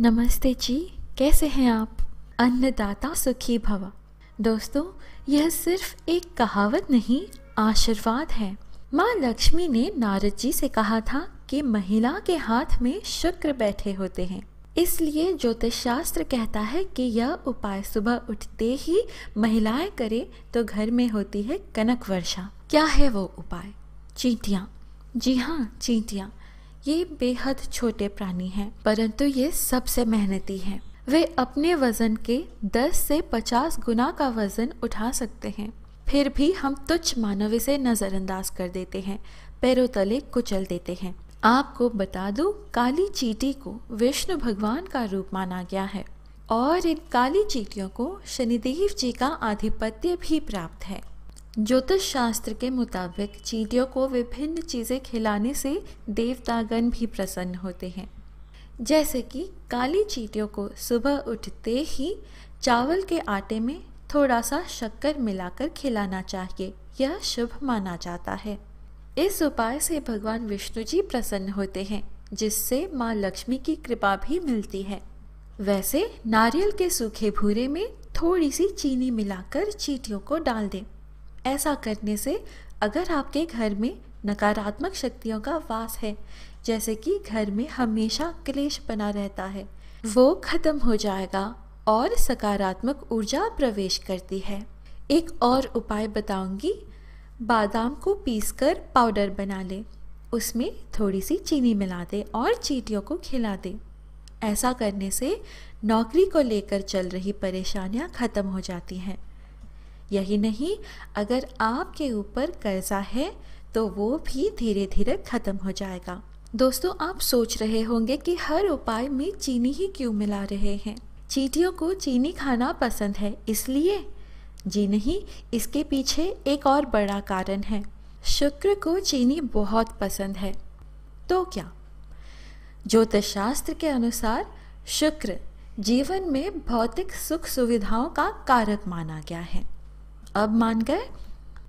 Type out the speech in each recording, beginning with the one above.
नमस्ते जी, कैसे हैं आप? अन्नदाता सुखी भवा। दोस्तों, यह सिर्फ़ एक कहावत नहीं, आशीर्वाद है। माँ लक्ष्मी ने नारद जी से कहा था कि महिला के हाथ में शुक्र बैठे होते हैं। इसलिए ज्योतिष शास्त्र कहता है कि यह उपाय सुबह उठते ही महिलाएँ करे तो घर में होती है कनक वर्षा। क्या है वो उपाय? चींटियाँ। जी हाँ चींटियाँ। ये बेहद छोटे प्राणी हैं, परंतु ये सबसे मेहनती हैं। वे अपने वज़न के 10 से 50 गुना का वज़न उठा सकते हैं। फिर भी हम तुच्छ मानव इसे नज़रअंदाज कर देते हैं, पैरों तले कुचल देते हैं। आपको बता दूँ, काली चीटी को विष्णु भगवान का रूप माना गया है और इन काली चीटियों को शनिदेव जी का आधिपत्य भी प्राप्त है। ज्योतिष शास्त्र के मुताबिक चींटियों को विभिन्न चीज़ें खिलाने से देवतागण भी प्रसन्न होते हैं। जैसे कि काली चीटियों को सुबह उठते ही चावल के आटे में थोड़ा सा शक्कर मिलाकर खिलाना चाहिए, यह शुभ माना जाता है। इस उपाय से भगवान विष्णु जी प्रसन्न होते हैं, जिससे माँ लक्ष्मी की कृपा भी मिलती है। वैसे नारियल के सूखे भूरे में थोड़ी सी चीनी मिलाकर चीटियों को डाल दें। ऐसा करने से अगर आपके घर में नकारात्मक शक्तियों का वास है, जैसे कि घर में हमेशा क्लेश बना रहता है, वो खत्म हो जाएगा और सकारात्मक ऊर्जा प्रवेश करती है। एक और उपाय बताऊँगी। बादाम को पीसकर पाउडर बना ले। उसमें थोड़ी सी चीनी मिला दे और चीटियों को खिला दे। ऐसा करने से नौकरी को लेकर चल रही परेशानियाँ खत्म हो जाती हैं। यही नहीं, अगर आपके ऊपर कर्जा है तो वो भी धीरे धीरे ख़त्म हो जाएगा। दोस्तों, आप सोच रहे होंगे कि हर उपाय में चीनी ही क्यों मिला रहे हैं? चीटियों को चीनी खाना पसंद है, इसलिए? जी नहीं, इसके पीछे एक और बड़ा कारण है। शुक्र को चीनी बहुत पसंद है। तो क्या? ज्योतिष शास्त्र के अनुसार, शुक्र जीवन में भौतिक सुख सुविधाओं का कारक माना गया है। अब मान गए,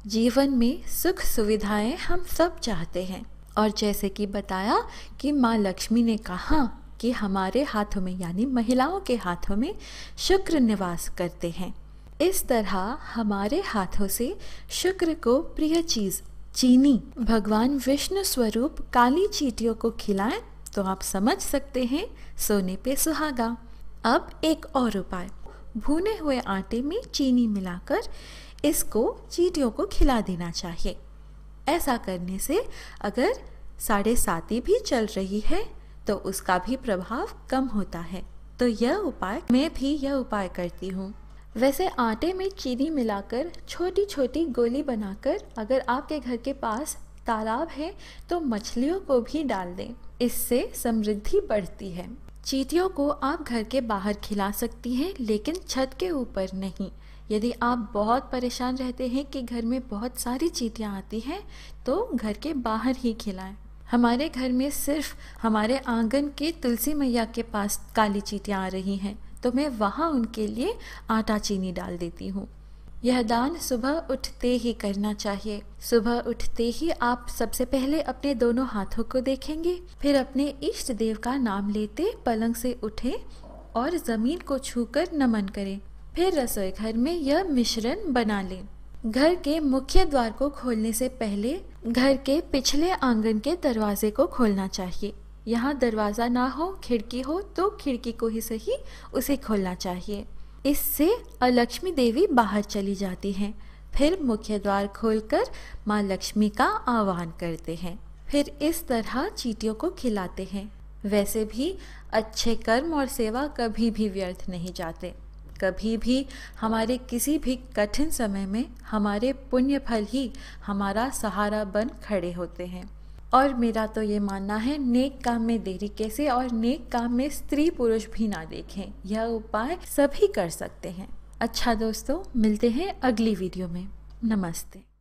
जीवन में सुख सुविधाएँ हम सब चाहते हैं। और जैसे कि बताया कि माँ लक्ष्मी ने कहा कि हमारे हाथों में, यानी महिलाओं के हाथों में शुक्र निवास करते हैं। इस तरह हमारे हाथों से शुक्र को प्रिय चीज़ चीनी, भगवान विष्णु स्वरूप काली चीटियों को खिलाएँ तो आप समझ सकते हैं सोने पे सुहागा। अब एक और उपाय, भुने हुए आटे में चीनी मिलाकर इसको चीटियों को खिला देना चाहिए। ऐसा करने से अगर साढ़े साती भी चल रही है तो उसका भी प्रभाव कम होता है। तो यह उपाय, मैं भी यह उपाय करती हूँ। वैसे आटे में चीनी मिलाकर छोटी छोटी गोली बनाकर, अगर आपके घर के पास तालाब है तो मछलियों को भी डाल दें। इससे समृद्धि बढ़ती है। चीटियों को आप घर के बाहर खिला सकती हैं, लेकिन छत के ऊपर नहीं। यदि आप बहुत परेशान रहते हैं कि घर में बहुत सारी चीटियाँ आती हैं तो घर के बाहर ही खिलाएँ। हमारे घर में सिर्फ़ हमारे आँगन के तुलसी मैया के पास काली चीटियाँ आ रही हैं तो मैं वहाँ उनके लिए आटा चीनी डाल देती हूँ। यह दान सुबह उठते ही करना चाहिए। सुबह उठते ही आप सबसे पहले अपने दोनों हाथों को देखेंगे, फिर अपने इष्ट देव का नाम लेते पलंग से उठे और ज़मीन को छूकर नमन करें। फिर रसोई घर में यह मिश्रण बना लें। घर के मुख्य द्वार को खोलने से पहले घर के पिछले आँगन के दरवाजे को खोलना चाहिए। यहाँ दरवाज़ा ना हो, खिड़की हो तो खिड़की को ही सही उसे खोलना चाहिए। इससे अलक्ष्मी देवी बाहर चली जाती हैं। फिर मुख्य द्वार खोलकर माँ लक्ष्मी का आह्वान करते हैं। फिर इस तरह चीटियों को खिलाते हैं। वैसे भी अच्छे कर्म और सेवा कभी भी व्यर्थ नहीं जाते। कभी भी हमारे किसी भी कठिन समय में हमारे पुण्य फल ही हमारा सहारा बन खड़े होते हैं। और मेरा तो ये मानना है, नेक काम में देरी कैसे और नेक काम में स्त्री पुरुष भी ना देखें। यह उपाय सभी कर सकते हैं। अच्छा दोस्तों, मिलते हैं अगली वीडियो में। नमस्ते।